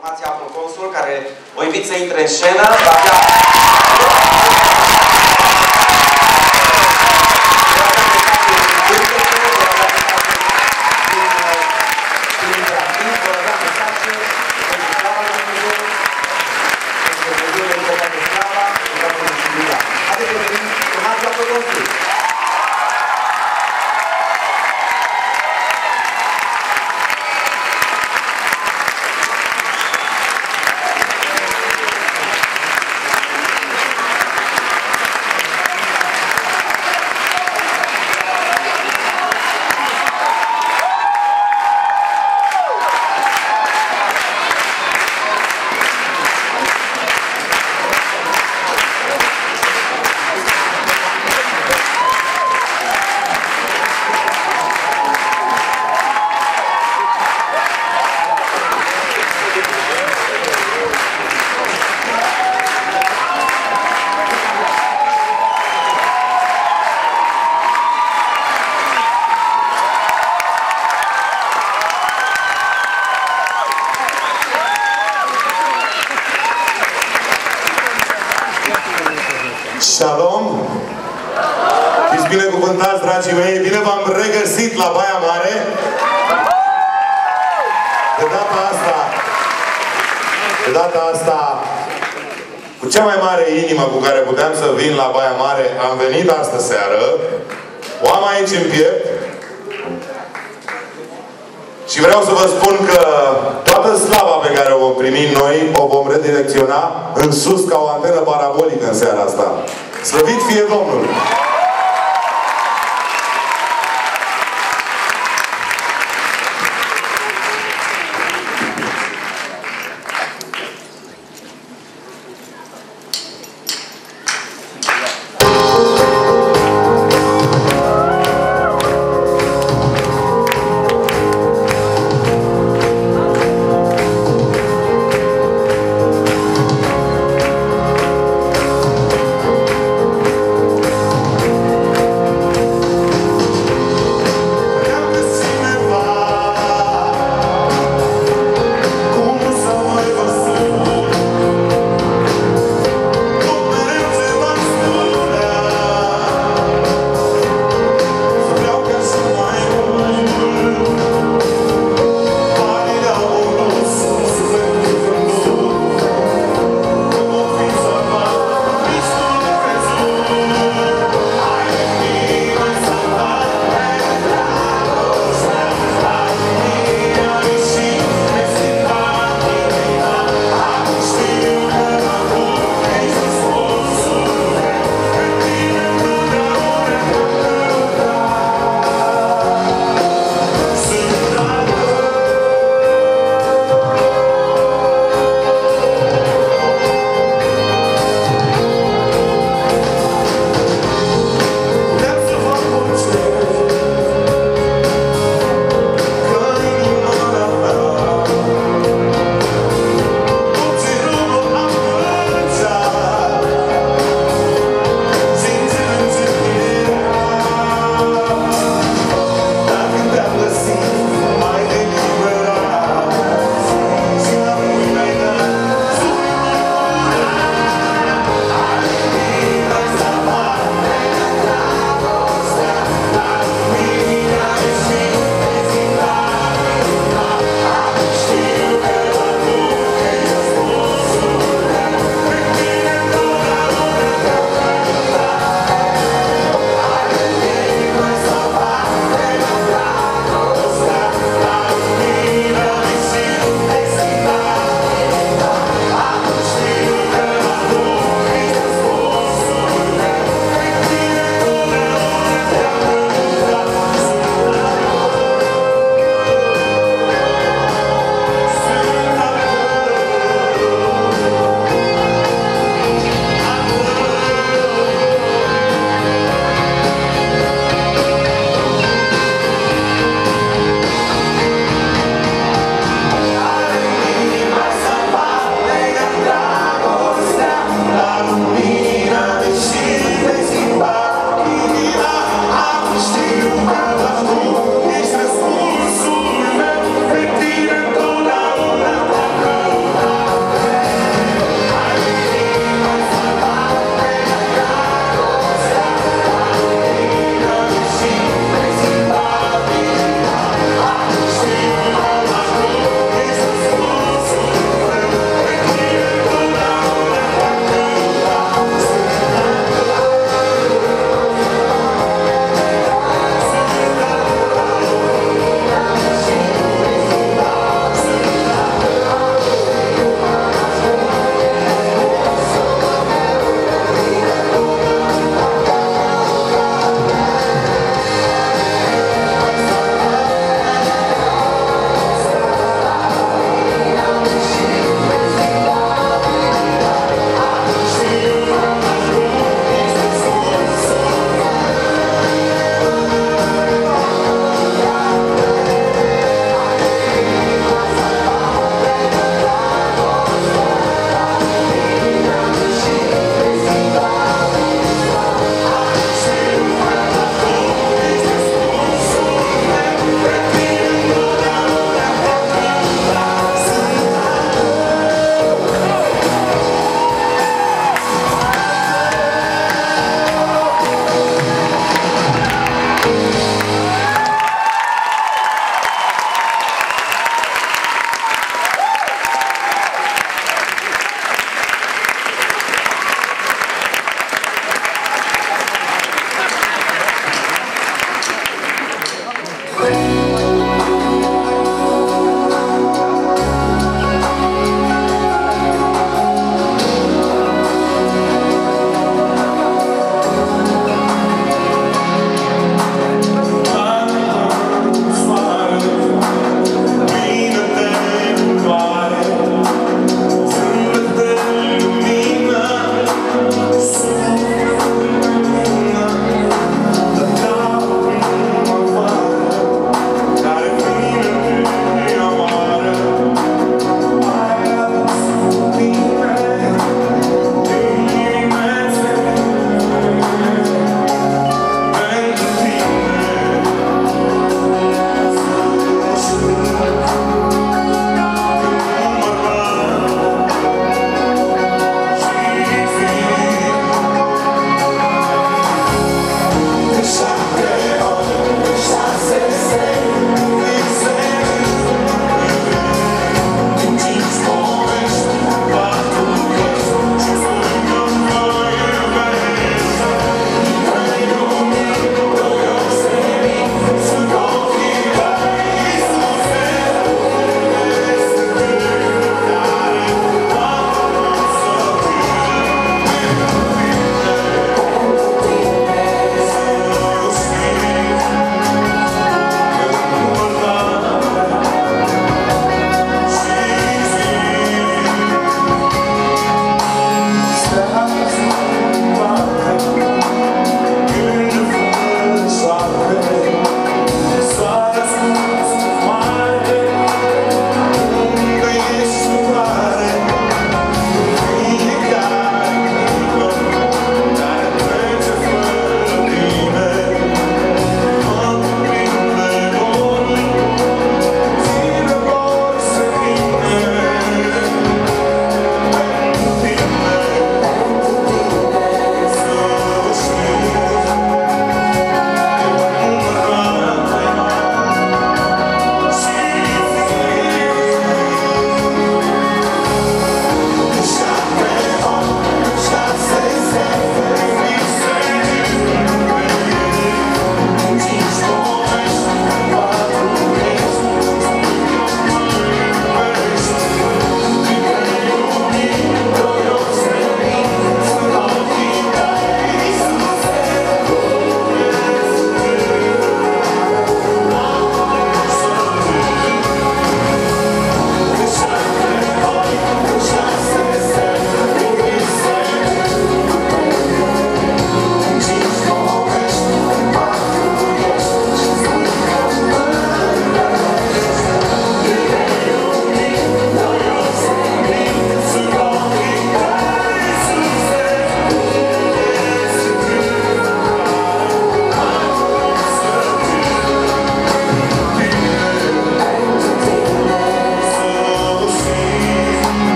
formația Proconsul, care o invit să intre în scenă. Va avea... Shalom! Fiți binecuvântați, dragii mei! Bine v-am regăsit la Baia Mare! De data asta, de data asta, cu cea mai mare inimă cu care puteam să vin la Baia Mare, am venit astă seară, o am aici în piept, și vreau să vă spun că toată slava pe care o vom primi noi, o vom redirecționa în sus ca o antenă parabolică în seara asta. Slăvit fie Domnul!